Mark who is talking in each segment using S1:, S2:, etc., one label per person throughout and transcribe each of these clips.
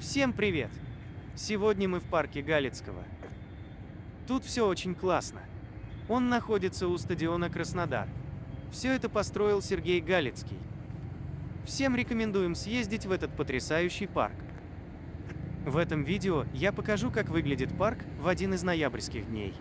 S1: Всем привет! Сегодня мы в парке Галицкого. Тут все очень классно. Он находится у стадиона Краснодар. Все это построил Сергей Галицкий. Всем рекомендуем съездить в этот потрясающий парк. В этом видео я покажу, как выглядит парк в один из ноябрьских дней.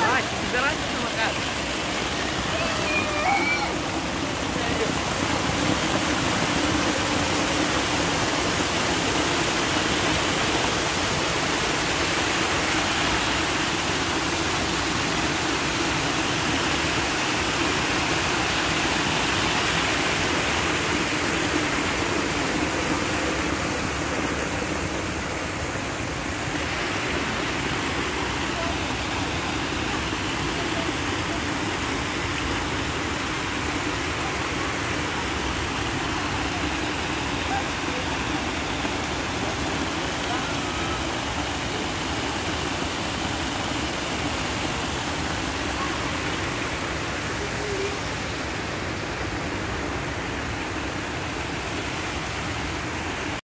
S2: Давай, собирайся.